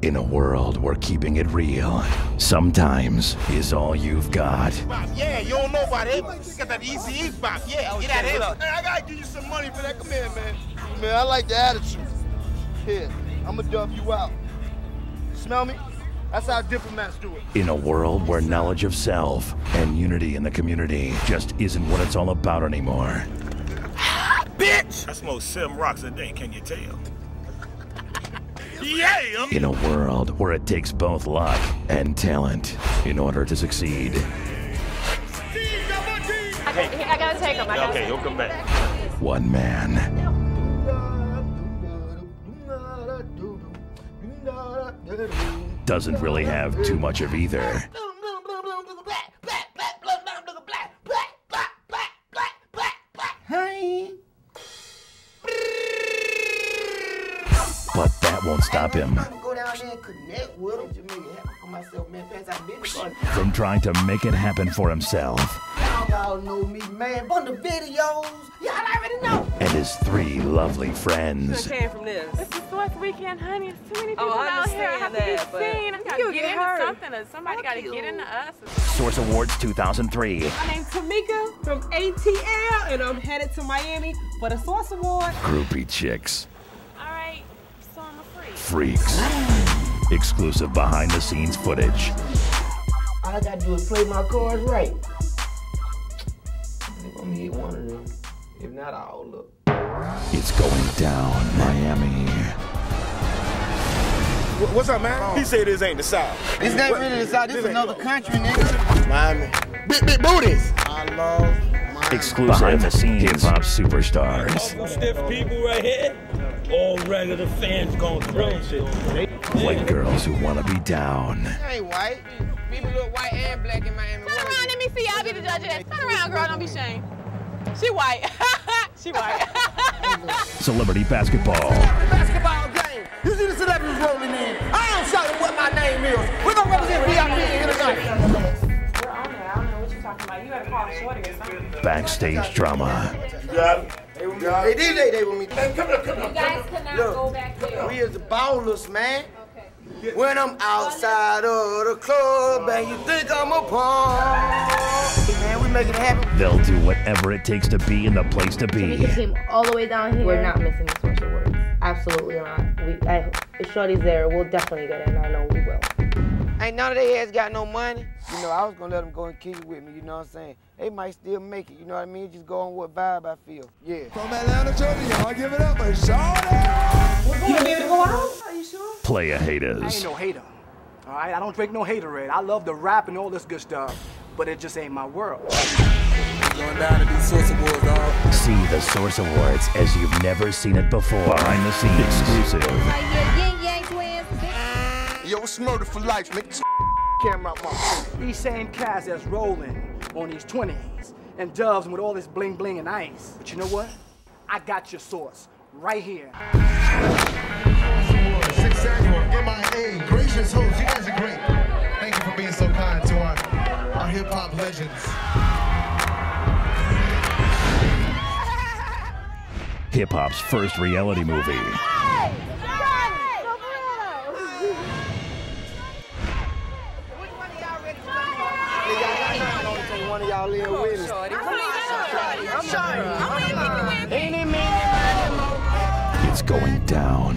In a world where keeping it real sometimes is all you've got. Bop, yeah, you don't know about it. Got that easy bop, yeah, get out of here. Hey, I gotta give you some money for that. Come here, man. Man, I like the attitude. Here, I'ma dump you out. Smell me? That's how diplomats do it. In a world where knowledge of self and unity in the community just isn't what it's all about anymore. Bitch! I smoke seven rocks a day, can you tell? Yeah! Um. In a world where it takes both luck and talent in order to succeed. I, I gotta take him. I gotta Okay, he'll come back. One man doesn't really have too much of either. Pass out business card. from trying to make it happen for himself Y'all, y'all know me, man. From the videos. Y'all already know. and his three lovely friends. came from this. It's the fourth weekend, honey. It's too many oh, people Oh, out here. I have to be seen. I gotta get, get into hurt. something. Or somebody gotta get into us. Source Awards 2003. My name's Tamika from ATL, and I'm headed to Miami for the Source Award. Groupie chicks. All right, so I'm a freak. Freaks. Exclusive behind the scenes footage. All I gotta do is play my cards right. They gonna hit one of them. If not, I'll look. It's going down, Miami. What's up, man? He said this ain't the South. This ain't really the South. This is another country, nigga. Miami. Big, big booties. I love Miami. Exclusive behind the scenes hip hop superstars. Stiff people right here. All regular fans going through shit. White girls who want to be down. I ain't white. People look white and black in Miami. Turn around, let me see. I'll be the judge of that. Turn around, girl. Don't be ashamed. She white. she white. Celebrity basketball. Basketball game. You see the celebrities rolling in. I don't show you what my name is. We're gonna represent VIP here tonight. Backstage drama. Hey, these they, they with me. Man, come here, come here. You guys cannot Look. go back there. We is the ballers, man. Okay. When I'm outside of the club and you think I'm a punk. Man, we make it happen. They'll do whatever it takes to be in the place to be. Tamika came all the way down here. We're not missing the Source Awards. Absolutely not. We, I, if Shawty's there, we'll definitely get in. I know we will. Ain't none of they heads got no money. You know, I was gonna let them go and kick it with me, you know what I'm saying? They might still make it, you know what I mean? Just go on what vibe I feel. Yeah. From Atlanta, Georgia, y'all give it up for Shawty. You gonna be able to go out? Are you sure? Playa I ain't no hater. All right, I don't drink no haterade. I love the rap and all this good stuff, but it just ain't my world. Going down to these Source Awards, dog. See the Source Awards as you've never seen it before. Behind the scenes exclusive. Yo, it's murder for life, man. Camera out my These same cats that's rolling on these 20s and doves with all this bling bling and ice. But you know what? I got your source right here. Sixth annual MIA Gracious Host. You guys are great. Thank you for being so kind to our, our hip hop legends. Hip hop's first reality movie. One of y'all in with me. I'm sorry. I'm Ain't it me? It's going down.